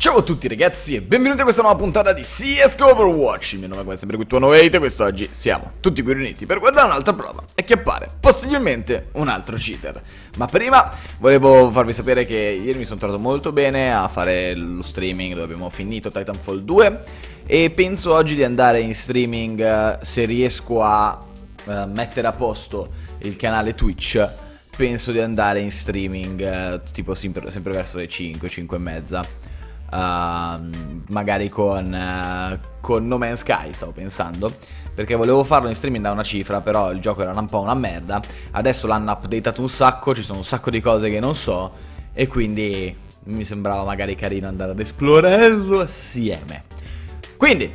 Ciao a tutti ragazzi e benvenuti a questa nuova puntata di CSGO Overwatch. Il mio nome è come sempre qui tuo e quest'oggi siamo tutti qui riuniti per guardare un'altra prova E che appare possibilmente un altro cheater. Ma prima volevo farvi sapere che ieri mi sono trovato molto bene a fare lo streaming dove abbiamo finito Titanfall 2 E penso oggi di andare in streaming eh, se riesco a uh, mettere a posto il canale Twitch. Penso di andare in streaming uh, tipo sempre, sempre verso le 5, 5 e mezza Uh, magari con, uh, con No Man's Sky stavo pensando perché volevo farlo in streaming da una cifra però il gioco era un po' una merda. Adesso l'hanno updatato un sacco ci sono un sacco di cose che non so e quindi mi sembrava magari carino andare ad esplorarlo assieme. Quindi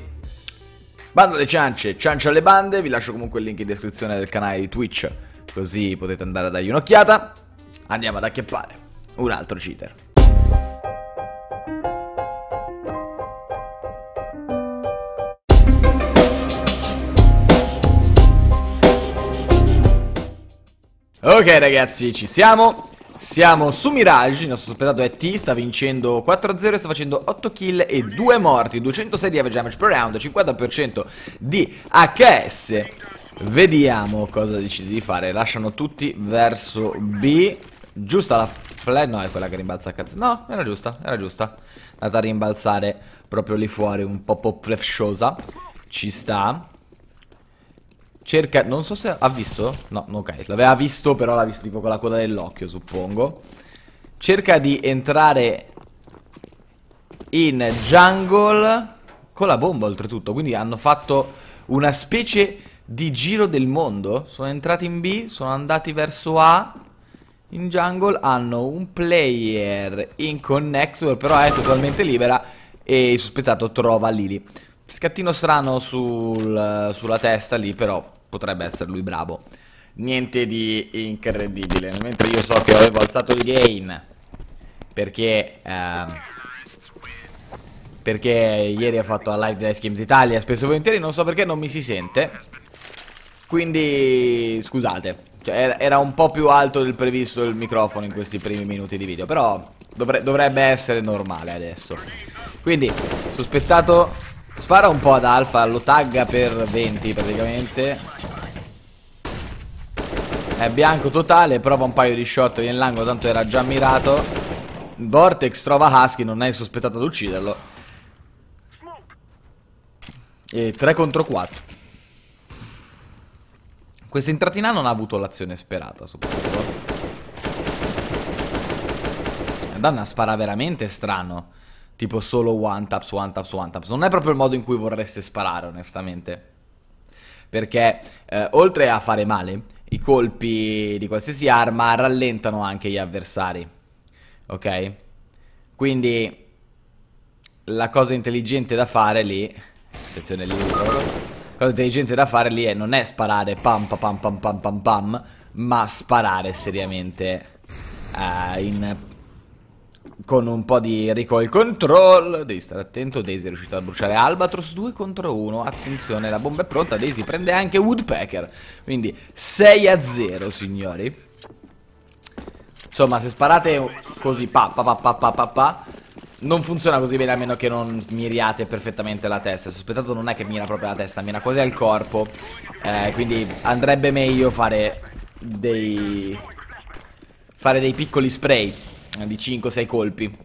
bando alle ciance ciance alle bande vi lascio comunque il link in descrizione del canale di Twitch così potete andare a dargli un'occhiata. Andiamo ad acchiappare un altro cheater Ok ragazzi, ci siamo. Siamo su Mirage, il nostro sospettato è T, sta vincendo 4-0 e sta facendo 8 kill e 2 morti, 206 di average damage per round, 50% di HS. Vediamo cosa decide di fare, lasciano tutti verso B, giusta la flash, no è quella che rimbalza a cazzo, no era giusta, era giusta, andata a rimbalzare proprio lì fuori un po' pop flashosa, ci sta. Cerca, non so se ha visto, no, ok, l'aveva visto però l'ha visto tipo con la coda dell'occhio suppongo. Cerca di entrare in jungle con la bomba oltretutto. Quindi hanno fatto una specie di giro del mondo. Sono entrati in B, sono andati verso A. In jungle hanno un player in connector Però è totalmente libera E il sospettato trova Lily. Scattino strano sul, sulla testa lì però potrebbe essere lui bravo. Niente di incredibile. Mentre io so che avevo alzato il gain. Perché... Ehm, perché ieri ha fatto la live di Ice Games Italia. Spesso e volentieri non so perché non mi si sente. Quindi... Scusate. Cioè, era un po' più alto del previsto il microfono in questi primi minuti di video. Però dovre dovrebbe essere normale adesso. Quindi, sospettato... Spara un po' ad Alfa, lo tagga per 20 praticamente è bianco totale, prova un paio di shot nell'angolo, tanto era già mirato. Vortex trova Husky, non è sospettato ad ucciderlo. E 3 contro 4. Questa entratina non ha avuto l'azione sperata, soprattutto. Danna spara veramente strano. Tipo solo one taps, one taps, one taps. Non è proprio il modo in cui vorreste sparare, onestamente. Perché, eh, oltre a fare male, i colpi di qualsiasi arma rallentano anche gli avversari. Ok? Quindi la cosa intelligente da fare lì attenzione lì la cosa intelligente da fare lì è non è sparare pam pam pam pam pam pam ma sparare seriamente uh, in con un po' di recoil control Devi stare attento Daisy è riuscito a bruciare Albatros 2 contro 1 Attenzione la bomba è pronta Daisy prende anche Woodpecker. Quindi 6 a 0 signori. Insomma se sparate così pa pa pa pa pa pa, pa non funziona così bene a meno che non miriate perfettamente la testa. Il sospettato non è che mira proprio la testa Mira quasi al corpo. Eh, Quindi andrebbe meglio fare dei Fare dei piccoli spray di 5-6 colpi.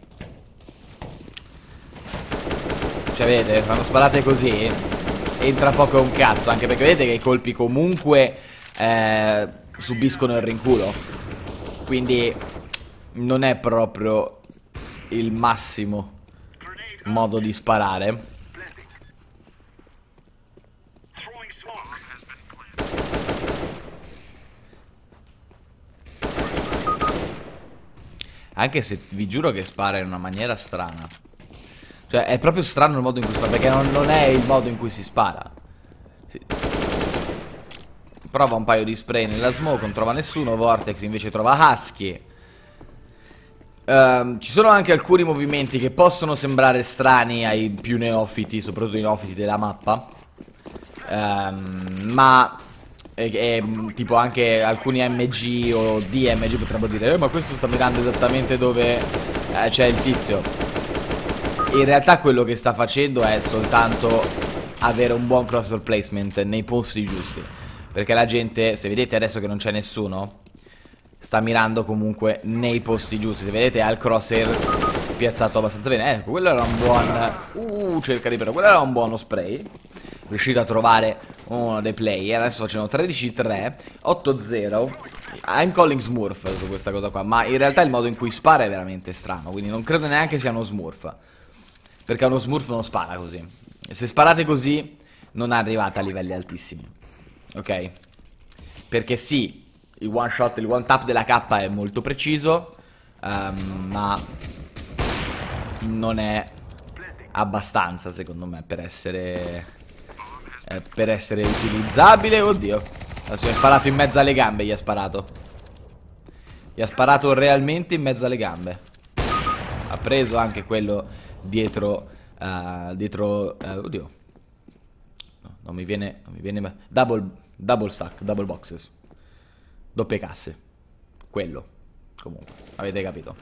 Cioè vedete, quando sparate così Entra poco un cazzo Anche perché vedete che i colpi comunque eh, Subiscono il rinculo. Quindi Non è proprio Il massimo Modo di sparare Anche se vi giuro che spara in una maniera strana. Cioè, è proprio strano il modo in cui spara, perché non, non è il modo in cui si spara. Sì. Prova un paio di spray nella smoke, non trova nessuno. Vortex invece trova Husky. Um, ci sono anche alcuni movimenti che possono sembrare strani ai più neofiti, soprattutto i neofiti della mappa. Um, ma e, e, tipo anche alcuni MG o DMG potrebbero dire eh, ma questo sta mirando esattamente dove eh, c'è il tizio in realtà quello che sta facendo è soltanto avere un buon crosshair placement nei posti giusti. Perché la gente, se vedete adesso che non c'è nessuno, sta mirando comunque nei posti giusti. Se vedete ha il crosshair piazzato abbastanza bene. Ecco, quello era un buon... Uh, cerca di però. Quello era un buono spray. Riuscito a trovare uno dei player. Adesso facciamo 13-3, 8-0. I'm calling Smurf su questa cosa qua. Ma in realtà il modo in cui spara è veramente strano. Quindi non credo neanche sia uno Smurf. Perché uno Smurf non spara così. E se sparate così, non arrivate a livelli altissimi. Ok? Perché sì, il one shot, il one tap della K è molto preciso, um, ma non è abbastanza secondo me per essere eh, per essere utilizzabile. Oddio, adesso gli ha sparato in mezzo alle gambe, gli ha sparato. Gli ha sparato realmente in mezzo alle gambe. Ha preso anche quello dietro, uh, dietro, uh, oddio. No, non mi viene, non mi viene, double, double stack, double boxes. Doppie casse. Quello. Comunque, avete capito.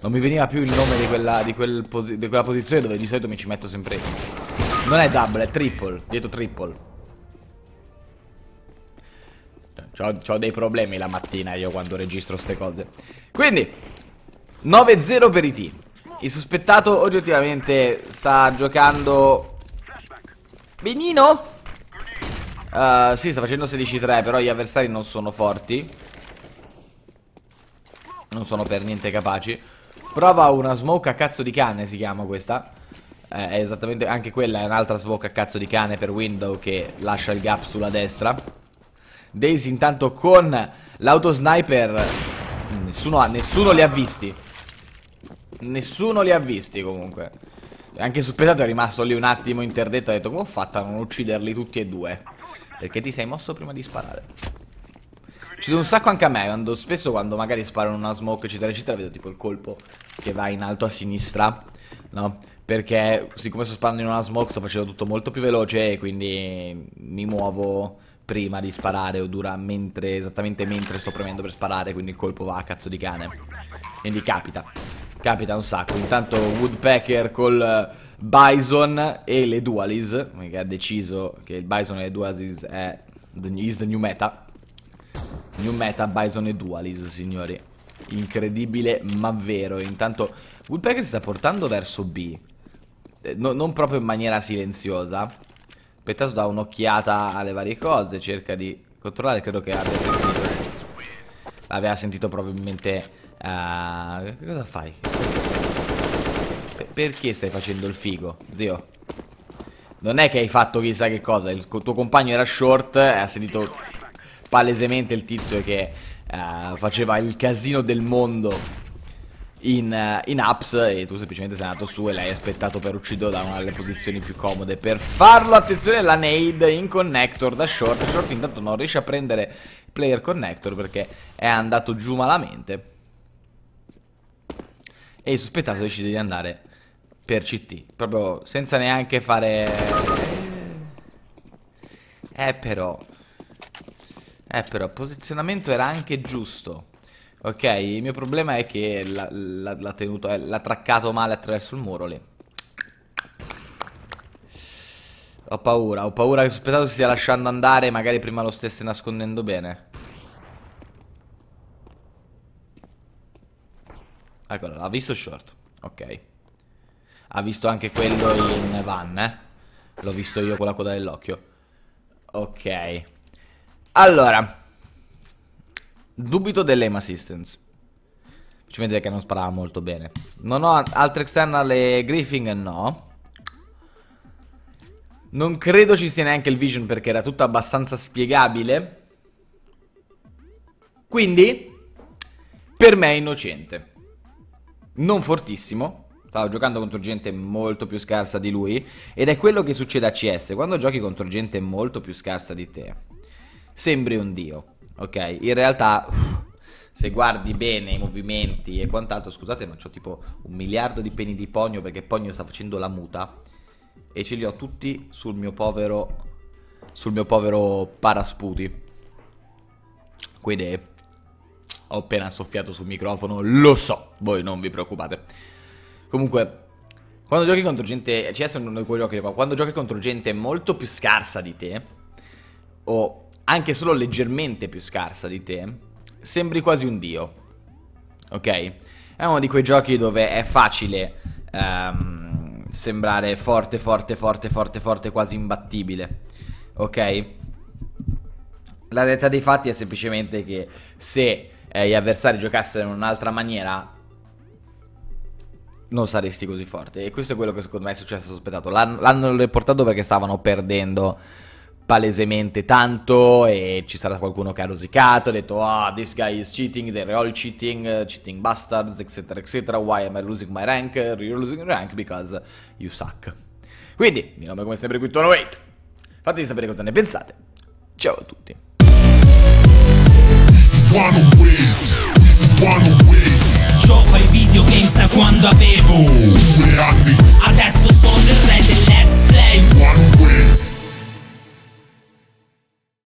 Non mi veniva più il nome di quella, di, quel posi di quella posizione dove di solito mi ci metto sempre. Non è double, è triple. Dietro triple. Ho dei problemi la mattina io quando registro ste cose. Quindi, 9-0 per i T. Il sospettato oggettivamente sta giocando... Benino? Uh, sì, sta facendo 16-3, però gli avversari non sono forti. Non sono per niente capaci. Prova una smoke a cazzo di cane, si chiama questa. Eh, è esattamente, anche quella è un'altra smoke a cazzo di cane per window che lascia il gap sulla destra. Daisy intanto con l'autosniper. Nessuno, nessuno li ha visti. Nessuno li ha visti comunque. Anche sospettato è rimasto lì un attimo interdetto ha detto come ho fatto a non ucciderli tutti e due. Perché ti sei mosso prima di sparare. Ci do un sacco anche a me, quando, spesso quando magari sparano una smoke eccetera eccetera vedo tipo il colpo che va in alto a sinistra, no? Perché siccome sto sparando in una smoke sto facendo tutto molto più veloce e quindi mi muovo prima di sparare o dura mentre, esattamente mentre sto premendo per sparare, quindi il colpo va a cazzo di cane. Quindi capita, capita un sacco. Intanto Woodpecker col Bison e le Dualis, che ha deciso che il Bison e le Dualis è the, is the new meta. New meta Bison e Dualis, signori. Incredibile ma vero. Intanto Woodpecker si sta portando verso B. Eh, no, non proprio in maniera silenziosa. Aspettato da un'occhiata alle varie cose. Cerca di controllare. Credo che abbia sentito. Aveva sentito probabilmente. Uh, che cosa fai? Perché stai facendo il figo, zio? Non è che hai fatto chissà che cosa Il tuo compagno era short E ha sentito palesemente il tizio che uh, Faceva il casino del mondo in, uh, in apps E tu semplicemente sei andato su E l'hai aspettato per ucciderlo da una delle posizioni più comode Per farlo, attenzione, la nade in connector da short Short intanto non riesce a prendere player connector Perché è andato giù malamente E il sospettato decide di andare per CT. Proprio senza neanche fare... Eh però... Eh però, posizionamento era anche giusto. Ok, il mio problema è che l'ha tenuto, eh, l'ha traccato male attraverso il muro lì. Ho paura, ho paura che il sospettato si stia lasciando andare magari prima lo stesse nascondendo bene. Eccolo, ha visto short. Ok. Ha visto anche quello in van, eh? L'ho visto io con la coda dell'occhio. Ok. Allora. Dubito dell'aim assistance. Ci vedete che non sparava molto bene. Non ho altre external e griffing, no. Non credo ci sia neanche il vision perché era tutto abbastanza spiegabile. Quindi, per me è innocente. Non fortissimo. Stava giocando contro gente molto più scarsa di lui. Ed è quello che succede a CS. Quando giochi contro gente molto più scarsa di te, sembri un dio. Ok? In realtà, se guardi bene i movimenti e quant'altro, scusate, ma ho tipo un miliardo di peni di Pogno perché Pogno sta facendo la muta. E ce li ho tutti sul mio povero. Sul mio povero parasputi. Quindi ho appena soffiato sul microfono, lo so, voi non vi preoccupate. Comunque, Quando giochi contro gente. CS è uno di quei giochi qua. Quando giochi contro gente molto più scarsa di te, o anche solo leggermente più scarsa di te, sembri quasi un dio. Ok? È uno di quei giochi dove è facile um, sembrare forte, forte, forte, forte, forte, quasi imbattibile. Ok? La realtà dei fatti è semplicemente che se eh, gli avversari giocassero in un'altra maniera, non saresti così forte. E questo è quello che secondo me è successo sospettato. L'hanno, l'hanno riportato perché stavano perdendo palesemente tanto e ci sarà qualcuno che ha rosicato, ha detto ah oh, this guy is cheating, they're all cheating, cheating bastards, eccetera eccetera, why am I losing my rank? You're losing your rank because you suck. Quindi, mi nome come sempre qui Tono 8. Fatemi sapere cosa ne pensate. Ciao a tutti. Gioco ai videogames da quando avevo due anni